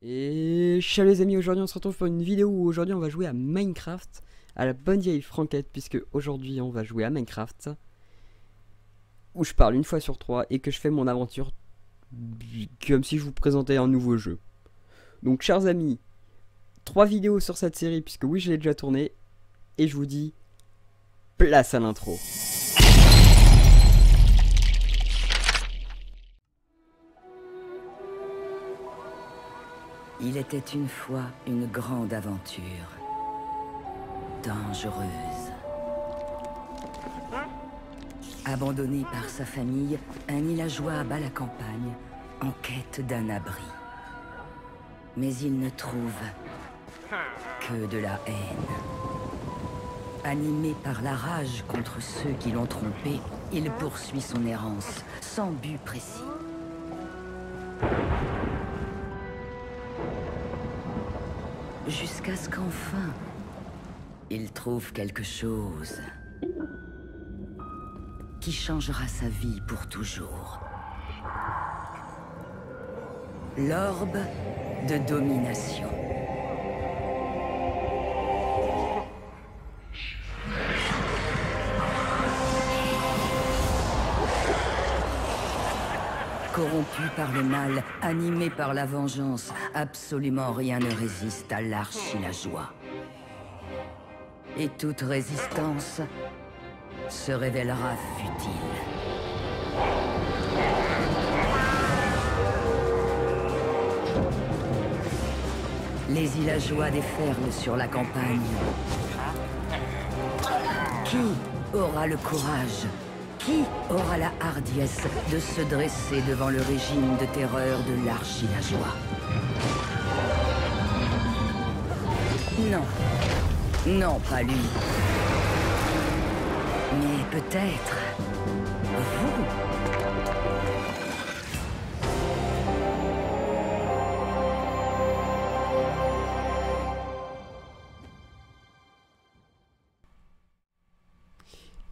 Et chers les amis, aujourd'hui on se retrouve pour une vidéo où aujourd'hui on va jouer à Minecraft, à la bonne vieille franquette, puisque aujourd'hui on va jouer à Minecraft, où je parle une fois sur trois et que je fais mon aventure comme si je vous présentais un nouveau jeu. Donc chers amis, trois vidéos sur cette série, puisque oui je l'ai déjà tourné, et je vous dis, place à l'intro. Il était une fois une grande aventure. Dangereuse. Abandonné par sa famille, un villageois bat la campagne en quête d'un abri. Mais il ne trouve que de la haine. Animé par la rage contre ceux qui l'ont trompé, il poursuit son errance, sans but précis. Jusqu'à ce qu'enfin, il trouve quelque chose qui changera sa vie pour toujours. L'orbe de domination. Corrompu par le mal, animé par la vengeance, absolument rien ne résiste à l'arche et la joie. Et toute résistance se révélera futile. Les villageois déferlent sur la campagne. Qui aura le courage Qui aura la hardiesse de se dresser devant le régime de terreur de l'archilageois Non. Non, pas lui. Mais peut-être... Vous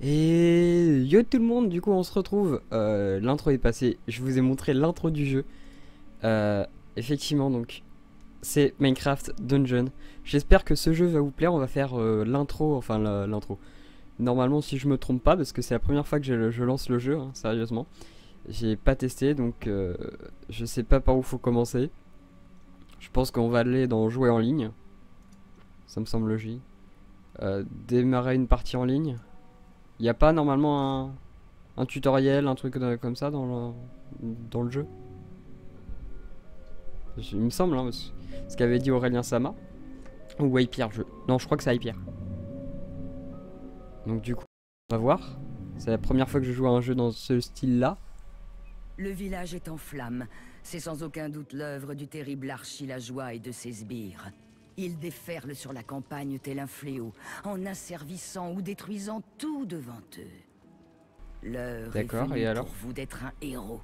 Et yo tout le monde, du coup on se retrouve, euh, l'intro est passée, je vous ai montré l'intro du jeu. Euh, effectivement donc, c'est Minecraft Dungeon. J'espère que ce jeu va vous plaire, on va faire euh, l'intro, enfin l'intro. Normalement si je me trompe pas, parce que c'est la première fois que je, lance le jeu, hein, sérieusement. J'ai pas testé, donc je sais pas par où faut commencer. Je pense qu'on va aller dans jouer en ligne. Ça me semble logique. démarrer une partie en ligne. Il a pas normalement un, un, tutoriel, un truc comme ça dans le, dans le jeu? Il me semble, hein, ce qu'avait dit Aurélien Sama. Ou Waypierre, je... Non, je crois que c'est Hypierre. Donc du coup, on va voir. C'est la première fois que je joue à un jeu dans ce style-là. Le village est en flammes. C'est sans aucun doute l'œuvre du terrible archi-la-joie et de ses sbires. Ils déferlent sur la campagne tel un fléau, en asservissant ou détruisant tout devant eux. L'heure est venue et alors pour vous d'être un héros.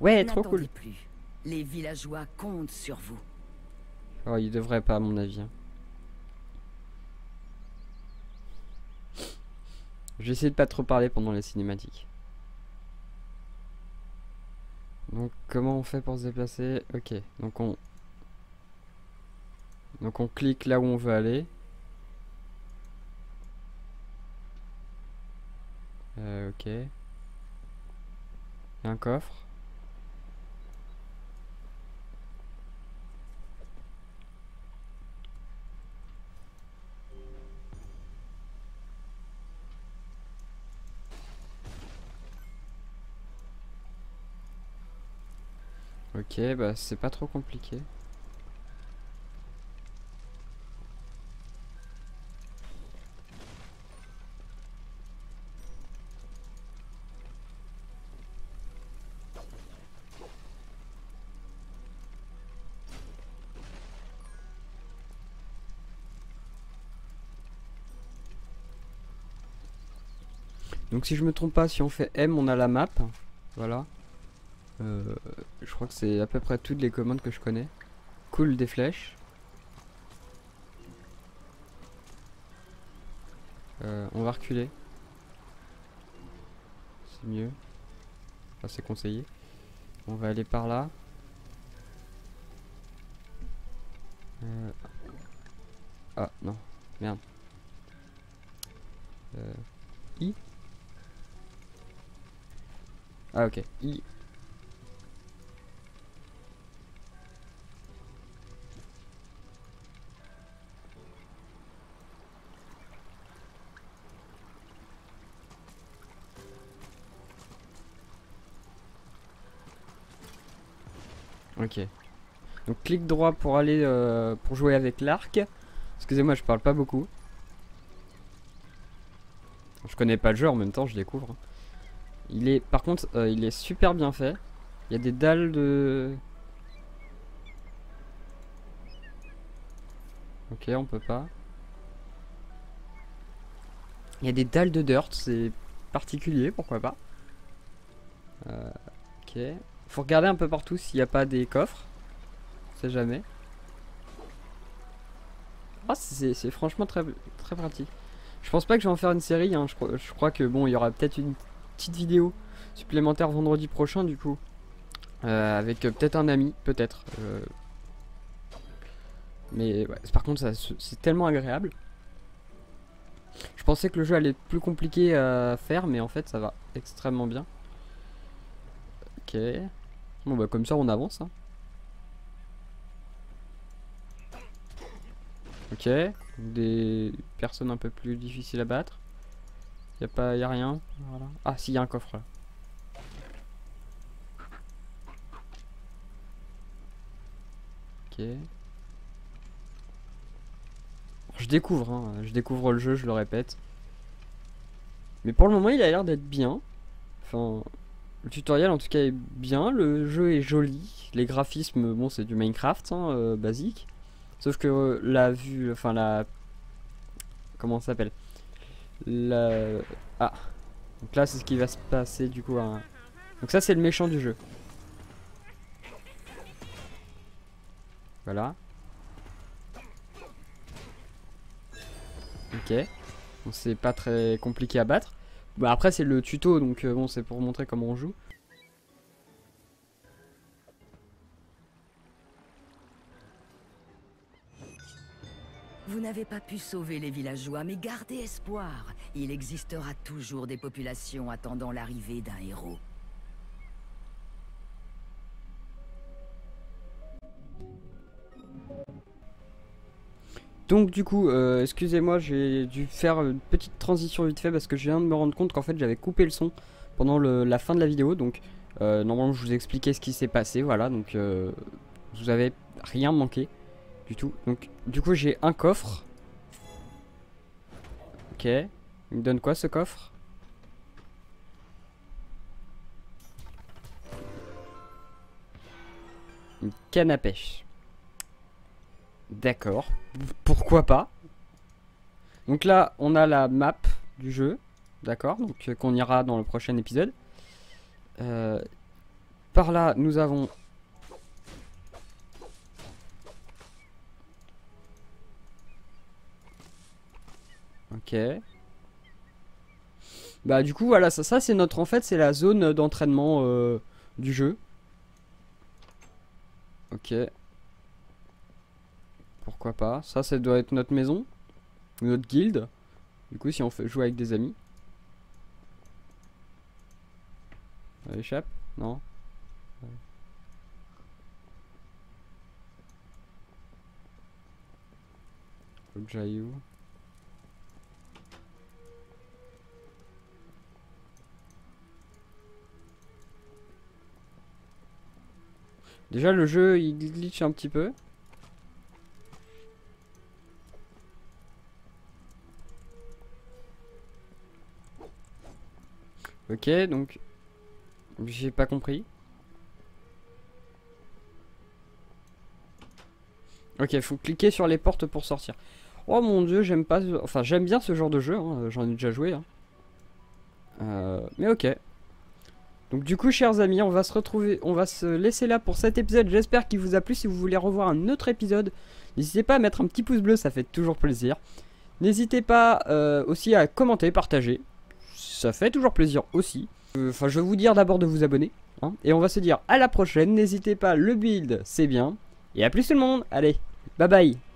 Ouais, trop cool. plus. Les villageois comptent sur vous. Oh, ils devraient pas, à mon avis. hein. Je vais essayer de pas trop parler pendant les cinématiques. Donc, comment on fait pour se déplacer? Ok, donc on, donc on clique là où on veut aller. Euh, ok. Il y a un coffre. Ok, bah c'est pas trop compliqué. Donc si je me trompe pas, si on fait M, on a la map. Voilà. Euh, je crois que c'est à peu près toutes les commandes que je connais. Cool des flèches. Euh, on va reculer. C'est mieux. Enfin c'est conseillé. On va aller par là. Euh, Ah non, merde. I Ah ok, I. Ok. Donc clic droit pour aller euh, pour jouer avec l'arc. Excusez-moi, je parle pas beaucoup. Je connais pas le jeu en même temps, je découvre. Il est, par contre, euh, il est super bien fait. Il y a des dalles de. Ok, on peut pas. Il y a des dalles de dirt, c'est particulier, pourquoi pas. Euh, ok. Faut regarder un peu partout s'il n'y a pas des coffres. On sait jamais. Ah, c'est franchement très, pratique. Je pense pas que je vais en faire une série. hein. Je crois que bon, il y aura peut-être une petite vidéo supplémentaire vendredi prochain du coup. Euh, avec euh, peut-être un ami, peut-être. Euh, Mais ouais, par contre, c'est tellement agréable. Je pensais que le jeu allait être plus compliqué à faire, mais en fait, ça va extrêmement bien. Ok. Bon, bah, comme ça, on avance. hein. Ok. Des personnes un peu plus difficiles à battre. Y pas, y rien. Voilà. Ah, si, y a un coffre là. Ok. Je découvre, hein, je découvre le jeu, je le répète. Mais pour le moment, il a l'air d'être bien. Enfin, le tutoriel en tout cas est bien, le jeu est joli, les graphismes, bon, c'est du Minecraft, hein, euh, basique. Sauf que euh, la vue, enfin la, comment ça s'appelle? Ah, donc là c'est ce qui va se passer du coup. hein. Donc ça c'est le méchant du jeu. Voilà. Ok. C'est pas très compliqué à battre. Bah après c'est le tuto donc euh, bon c'est pour montrer comment on joue. Vous n'avez pas pu sauver les villageois, mais gardez espoir. Il existera toujours des populations attendant l'arrivée d'un héros. Donc du coup, euh, excusez-moi, j'ai dû faire une petite transition vite fait parce que je viens de me rendre compte qu'en fait j'avais coupé le son pendant la fin de la vidéo. Donc euh, normalement je vous expliquais ce qui s'est passé, voilà. Donc euh, vous avez rien manqué du tout. Donc du coup j'ai un coffre. Ok. Il me donne quoi ce coffre? Une canne à pêche. D'accord. Pourquoi pas? Donc là, on a la map du jeu. D'accord Donc euh, qu'on ira dans le prochain épisode. Euh, par là, nous avons... Bah du coup, voilà, ça, ça c'est notre... En fait, c'est la zone d'entraînement euh, du jeu. Ok. Pourquoi pas Ça, ça doit être notre maison. Notre guilde. Du coup, si on fait jouer avec des amis. Échappe? Non Ouais que j'aille où Déjà, le jeu, il glitch un petit peu. Ok, donc j'ai pas compris. Ok, faut cliquer sur les portes pour sortir. Oh mon dieu, j'aime pas. Enfin, j'aime bien ce genre de jeu. hein, J'en ai déjà joué. hein. Euh, mais ok. Donc du coup, chers amis, on va se retrouver, on va se laisser là pour cet épisode. J'espère qu'il vous a plu. Si vous voulez revoir un autre épisode, n'hésitez pas à mettre un petit pouce bleu, ça fait toujours plaisir. N'hésitez pas euh, aussi à commenter, partager. Ça fait toujours plaisir aussi. Euh, Enfin, je vais vous dire d'abord de vous abonner. hein, et on va se dire à la prochaine. N'hésitez pas, le build, c'est bien. Et à plus tout le monde. Allez, Bye bye